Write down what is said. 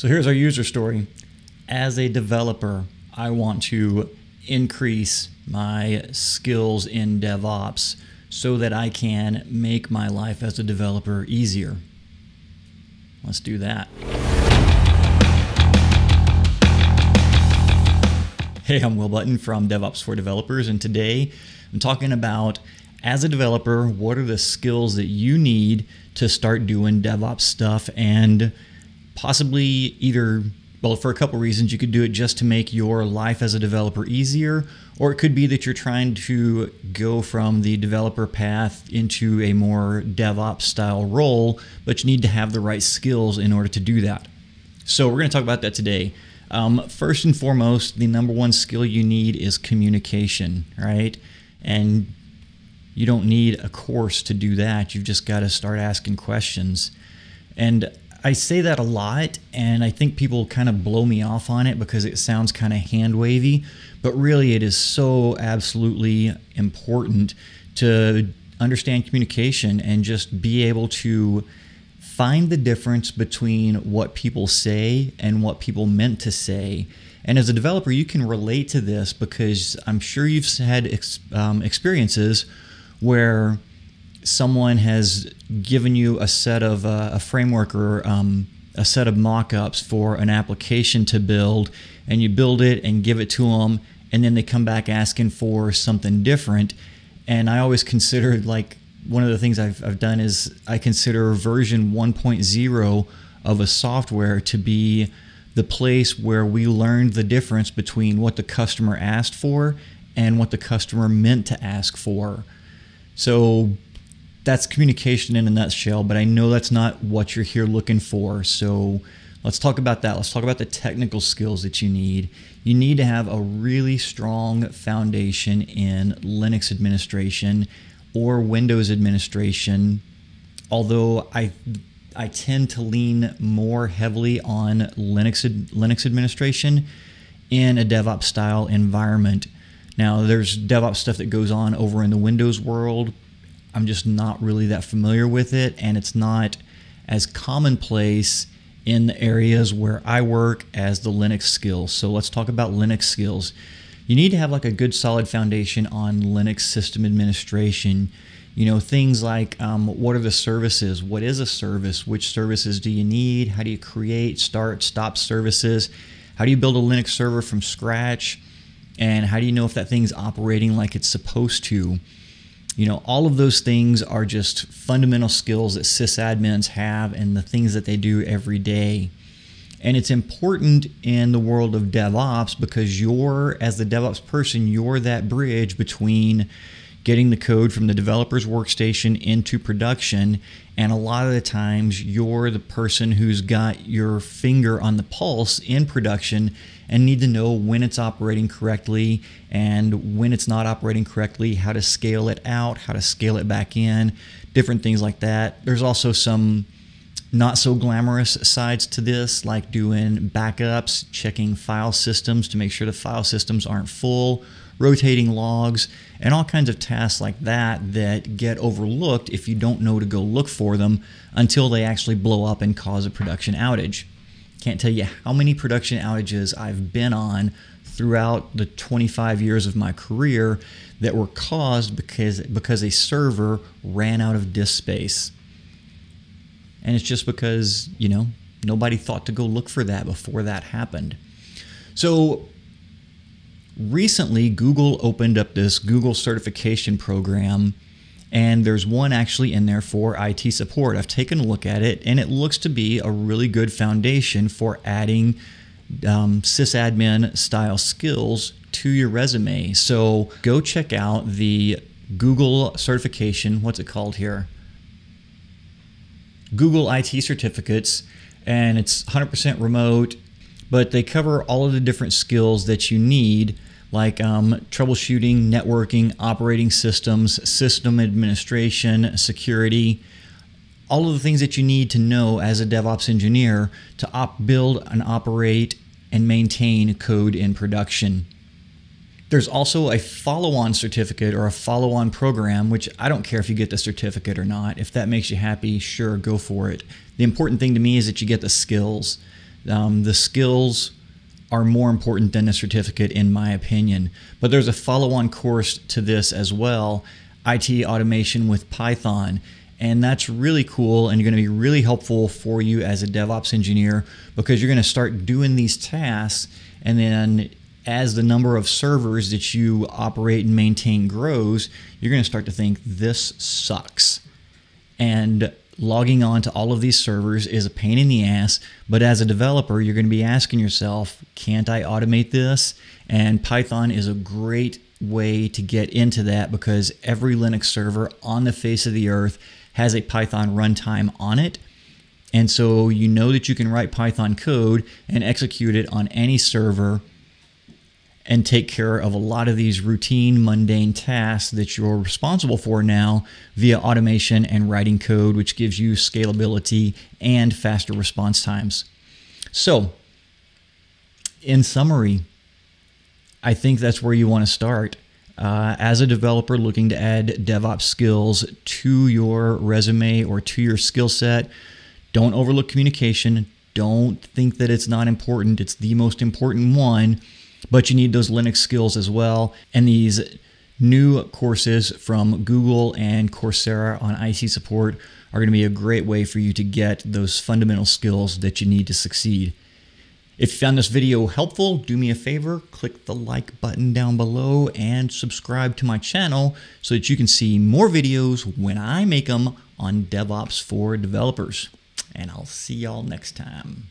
So here's our user story. As a developer, I want to increase my skills in DevOps so that I can make my life as a developer easier. Let's do that. Hey, I'm Will Button from DevOps for Developers, and today I'm talking about as a developer, what are the skills that you need to start doing DevOps stuff and possibly either well for a couple reasons you could do it just to make your life as a developer easier or it could be that you're trying to go from the developer path into a more devops style role but you need to have the right skills in order to do that. So we're going to talk about that today. Um, first and foremost the number one skill you need is communication right? And you don't need a course to do that. You've just got to start asking questions. And I say that a lot, and I think people kind of blow me off on it because it sounds kind of hand wavy, but really it is so absolutely important to understand communication and just be able to find the difference between what people say and what people meant to say. And as a developer, you can relate to this because I'm sure you've had ex- um, experiences where someone has given you a set of uh, a framework or um, a set of mock-ups for an application to build and you build it and give it to them and then they come back asking for something different. And i always consider like one of the things I've, I've done is i consider version 1.0 of a software to be the place where we learned the difference between what the customer asked for and what the customer meant to ask for. So that's communication in a nutshell, but I know that's not what you're here looking for. So let's talk about that. Let's talk about the technical skills that you need. You need to have a really strong foundation in Linux administration or Windows administration. Although I I tend to lean more heavily on Linux Linux administration in a DevOps style environment. Now, there's DevOps stuff that goes on over in the Windows world, I'm just not really that familiar with it, and it's not as commonplace in the areas where I work as the Linux skills. So let's talk about Linux skills. You need to have like a good solid foundation on Linux system administration. You know, things like um, what are the services? What is a service? Which services do you need? How do you create, start, stop services? How do you build a Linux server from scratch? And how do you know if that thing's operating like it's supposed to? You know, all of those things are just fundamental skills that sysadmins have and the things that they do every day. And it's important in the world of DevOps because you're, as the DevOps person, you're that bridge between getting the code from the developer's workstation into production. And a lot of the times, you're the person who's got your finger on the pulse in production and need to know when it's operating correctly and when it's not operating correctly, how to scale it out, how to scale it back in, different things like that. There's also some not so glamorous sides to this, like doing backups, checking file systems to make sure the file systems aren't full, rotating logs, and all kinds of tasks like that that get overlooked if you don't know to go look for them until they actually blow up and cause a production outage. Can't tell you how many production outages I've been on throughout the 25 years of my career that were caused because because a server ran out of disk space. And it's just because, you know, nobody thought to go look for that before that happened. So recently Google opened up this Google certification program and there's one actually in there for IT support. I've taken a look at it, and it looks to be a really good foundation for adding um, sysadmin style skills to your resume. So go check out the Google certification. What's it called here? Google IT certificates, and it's 100% remote, but they cover all of the different skills that you need like um, troubleshooting, networking, operating systems, system administration, security, all of the things that you need to know as a DevOps engineer to op- build and operate and maintain code in production. There's also a follow on certificate or a follow on program, which I don't care if you get the certificate or not. If that makes you happy, sure, go for it. The important thing to me is that you get the skills. Um, the skills are more important than a certificate, in my opinion. But there's a follow on course to this as well IT automation with Python. And that's really cool and going to be really helpful for you as a DevOps engineer because you're going to start doing these tasks. And then, as the number of servers that you operate and maintain grows, you're going to start to think this sucks. And logging on to all of these servers is a pain in the ass. But as a developer, you're going to be asking yourself, can't I automate this? And Python is a great way to get into that because every Linux server on the face of the earth has a Python runtime on it. And so you know that you can write Python code and execute it on any server and take care of a lot of these routine, mundane tasks that you're responsible for now via automation and writing code, which gives you scalability and faster response times. So, in summary, I think that's where you want to start. Uh, as a developer looking to add DevOps skills to your resume or to your skill set, don't overlook communication. Don't think that it's not important. It's the most important one, but you need those Linux skills as well. And these new courses from Google and Coursera on IT support are going to be a great way for you to get those fundamental skills that you need to succeed. If you found this video helpful, do me a favor, click the like button down below and subscribe to my channel so that you can see more videos when I make them on DevOps for developers. And I'll see y'all next time.